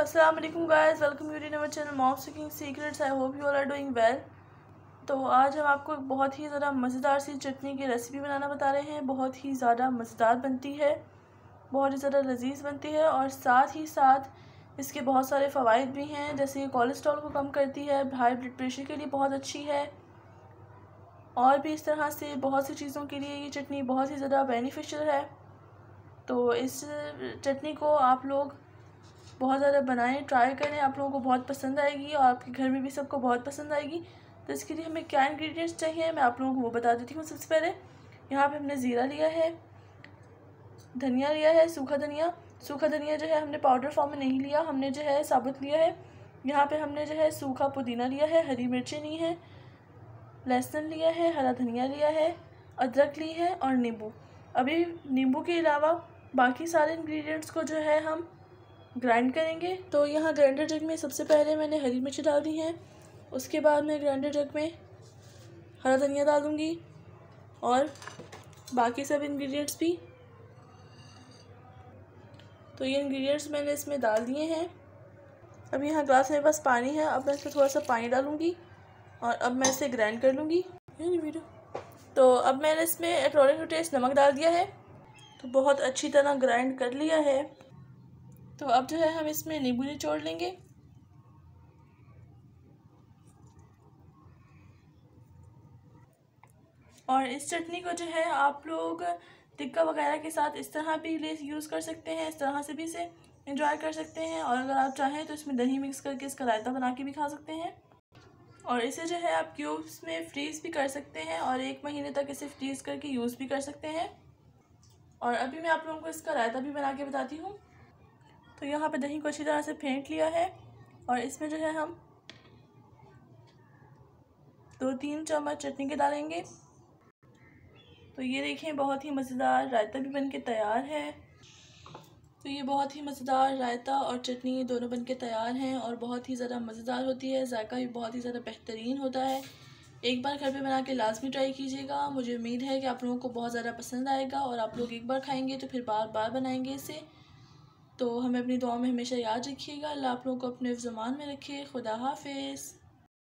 अस्सलाम वालेकुम guys welcome you to our channel mom cooking secrets I hope you all are doing well तो आज हम आपको एक बहुत ही ज़्यादा मज़ेदार सी चटनी की रेसिपी बनाना बता रहे हैं। बहुत ही ज़्यादा मज़ेदार बनती है, बहुत ही ज़्यादा लजीज बनती है और साथ ही साथ इसके बहुत सारे फ़वाद भी हैं। जैसे कोलेस्ट्रॉल को कम करती है हाई ब्लड प्रेशर के लिए बहुत अच्छी है। और भी इस तरह से बहुत सी चीज़ों के लिए ये चटनी बहुत ही ज़्यादा बेनिफिशियल है। तो इस चटनी को आप लोग बहुत ज़्यादा बनाएँ ट्राई करें, आप लोगों को बहुत पसंद आएगी और आपके घर में भी सबको बहुत पसंद आएगी। तो इसके लिए हमें क्या इंग्रेडिएंट्स चाहिए, मैं आप लोगों को वो बता देती हूँ सबसे पहले। यहाँ पे हमने ज़ीरा लिया है, धनिया लिया है, सूखा धनिया। सूखा धनिया जो है हमने पाउडर फॉर्म में नहीं लिया, हमने जो है साबुत लिया है। यहाँ पे हमने जो है सूखा पुदीना लिया है, हरी मिर्चें ली हैं, लहसुन लिया है, हरा धनिया लिया है, अदरक ली है और नींबू। अभी नींबू के अलावा बाकी सारे इंग्रेडिएंट्स को जो है हम ग्राइंड करेंगे। तो यहाँ ग्राइंडर जग में सबसे पहले मैंने हरी मिर्च डाल दी है। उसके बाद मैं ग्राइंडर जग में हरा धनिया डाल दूँगी और बाकी सब इंग्रेडिएंट्स भी। तो ये इंग्रेडिएंट्स मैंने इसमें डाल दिए हैं। अब यहाँ ग्लास मेरे पास पानी है। अब मैं इसमें थोड़ा सा पानी डालूँगी और अब मैं इसे ग्राइंड कर लूँगी। वीडियो तो अब मैंने इसमें अकॉर्डिंग टू टेस्ट नमक डाल दिया है। तो बहुत अच्छी तरह ग्राइंड कर लिया है। तो अब जो है हम इसमें नींबू निचोड़ लेंगे। और इस चटनी को जो है आप लोग टिक्का वगैरह के साथ इस तरह भी ले यूज़ कर सकते हैं, इस तरह से भी इसे इंजॉय कर सकते हैं। और अगर आप चाहें तो इसमें दही मिक्स करके इसका रायता बना के भी खा सकते हैं। और इसे जो है आप क्यूब्स में फ्रीज़ भी कर सकते हैं और एक महीने तक इसे फ्रीज़ करके यूज़ भी कर सकते हैं। और अभी मैं आप लोगों को इसका रायता भी बना के बताती हूँ। तो यहाँ पे दही को अच्छी तरह से फेंट लिया है और इसमें जो है हम दो तीन चम्मच चटनी के डालेंगे। तो ये देखें, बहुत ही मज़ेदार रायता भी बन के तैयार है। तो ये बहुत ही मज़ेदार रायता और चटनी दोनों बन के तैयार हैं और बहुत ही ज़्यादा मज़ेदार होती है। जायका भी बहुत ही ज़्यादा बेहतरीन होता है। एक बार घर पे बना के लाजमी ट्राई कीजिएगा। मुझे उम्मीद है कि आप लोगों को बहुत ज़्यादा पसंद आएगा और आप लोग एक बार खाएँगे तो फिर बार बार बनाएँगे इसे। तो हमें अपनी दुआ में हमेशा याद रखिएगा। अल्लाह आप लोगों को अपने ज़ुबान में रखिए खुदा हाफिज़।